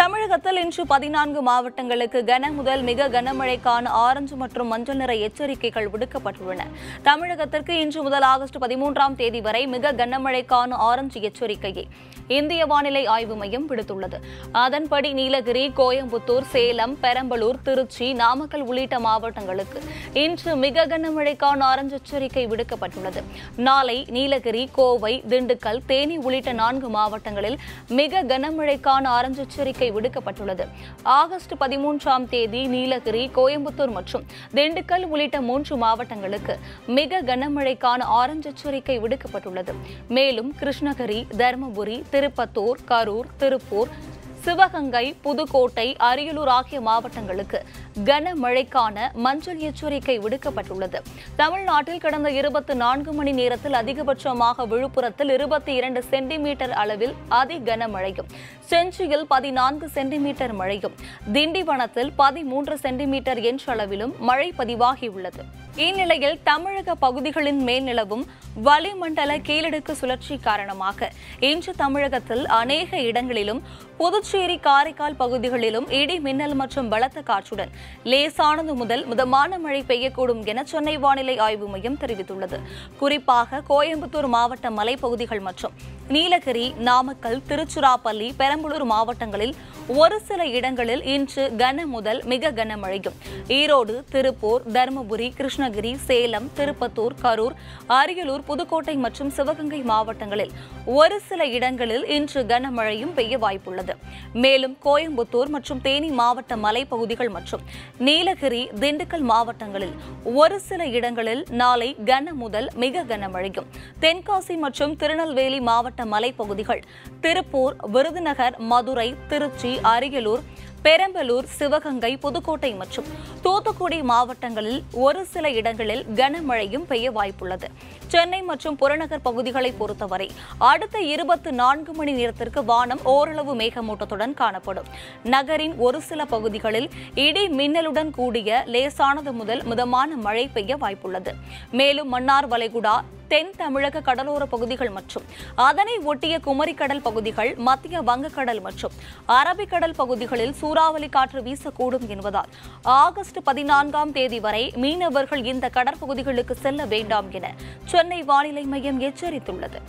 தமிழகத்தில் இன்று பதினான்கு மாவட்டங்களுக்கு கன முதல் மிக கனமழைக்கான ஆரஞ்சு மற்றும் மஞ்சள் நிற எச்சரிக்கைகள் விடுக்கப்பட்டுள்ளன. தமிழகத்திற்கு இன்று முதல் ஆகஸ்ட் பதிமூன்றாம் தேதி வரை மிக கனமழைக்கான ஆரஞ்சு எச்சரிக்கையை இந்திய வானிலை ஆய்வு மையம் விடுத்துள்ளது. அதன்படி நீலகிரி கோயம்புத்தூர் சேலம் பெரம்பலூர் திருச்சி நாமக்கல் உள்ளிட்ட மாவட்டங்களுக்கு இன்று மிக கனமழைக்கான ஆரஞ்சு எச்சரிக்கை விடுக்கப்பட்டுள்ளது. நாளை நீலகிரி கோவை திண்டுக்கல் தேனி உள்ளிட்ட நான்கு மாவட்டங்களில் மிக கனமழைக்கான ஆரஞ்சு எச்சரிக்கை விடுக்கப்பட்டுள்ளது. ஆகஸ்ட் பதிமூன்றாம் தேதி நீலகிரி கோயம்புத்தூர் மற்றும் திண்டுக்கல் உள்ளிட்ட மூன்று மாவட்டங்களுக்கு மிக கனமழைக்கான ஆரஞ்சு எச்சரிக்கை விடுக்கப்பட்டுள்ளது. மேலும் கிருஷ்ணகிரி தருமபுரி திருப்பத்தூர் கரூர் திருப்பூர் சிவகங்கை புதுக்கோட்டை அரியலூர் ஆகிய மாவட்டங்களுக்கு கனமழைக்கான மஞ்சள் எச்சரிக்கை விடுக்கப்பட்டுள்ளது. தமிழ்நாட்டில் கடந்த இருபத்தி நான்கு மணி நேரத்தில் அதிகபட்சமாக விழுப்புரத்தில் இருபத்தி இரண்டு சென்டிமீட்டர் அளவில் அதி கனமழையும் செஞ்சியில் பதினான்கு சென்டிமீட்டர் மழையும் திண்டிவனத்தில் பதிமூன்று சென்டிமீட்டர் என்ற அளவிலும் மழை பதிவாகியுள்ளது. இந்நிலையில் தமிழக பகுதிகளின் மேல் நிலவும் வளிமண்டல கீழடுக்கு சுழற்சி காரணமாக இன்று தமிழகத்தில் அநேக இடங்களிலும் புதுச்சேரி காரைக்கால் பகுதிகளிலும் இடி மின்னல் மற்றும் பலத்த காற்றுடன் லேசானது முதல் மிதமான மழை பெய்யக்கூடும் என சென்னை வானிலை ஆய்வு மையம் தெரிவித்துள்ளது. குறிப்பாக கோயம்புத்தூர் மாவட்ட மலைப்பகுதிகள் மற்றும் நீலகிரி நாமக்கல் திருச்சிராப்பள்ளி பெரம்பலூர் மாவட்டங்களில் ஒரு சில இடங்களில் இன்று கன முதல் மிக கனமழையும் ஈரோடு திருப்பூர் தருமபுரி கிருஷ்ணகிரி சேலம் திருப்பத்தூர் கரூர் அரியலூர் புதுக்கோட்டை மற்றும் சிவகங்கை மாவட்டங்களில் ஒரு சில இடங்களில் இன்று கனமழையும் பெய்ய வாய்ப்புள்ளது. மேலும் கோயம்புத்தூர் மற்றும் தேனி மாவட்ட மலைப்பகுதிகள் மற்றும் நீலகிரி திண்டுக்கல் மாவட்டங்களில் ஒரு சில இடங்களில் நாளை கன முதல் மிக கனமழையும் தென்காசி மற்றும் திருநெல்வேலி மாவட்ட மலைப்பகுதிகள் திருப்பூர் விருதுநகர் மதுரை திருச்சி அரியலூர் பெரம்பலூர் சிவகங்கை புதுக்கோட்டை மற்றும் தூத்துக்குடி மாவட்டங்களில் ஒரு சில இடங்களில் கனமழையும் பெய்ய வாய்ப்புள்ளது. சென்னை மற்றும் புறநகர் பகுதிகளை பொறுத்தவரை அடுத்த இருபத்தி நான்கு மணி நேரத்திற்கு வானம் ஓரளவு மேகமூட்டத்துடன் காணப்படும். நகரின் ஒரு சில பகுதிகளில் இடி மின்னலுடன் கூடிய லேசானது முதல் மிதமான மழை பெய்ய வாய்ப்புள்ளது. மேலும் மன்னார் வளைகுடா தென் தமிழக கடலோர பகுதிகள் மற்றும் அதனை ஒட்டிய குமரிக்கடல் பகுதிகள் மத்திய வங்கக்கடல் மற்றும் அரபிக்கடல் பகுதிகளில் சூறாவளி காற்று வீசக்கூடும் என்பதால் ஆகஸ்ட் பதினான்காம் தேதி வரை மீனவர்கள் இந்த கடற்பகுதிகளுக்கு செல்ல வேண்டாம் என சென்னை வானிலை மையம் எச்சரித்துள்ளது.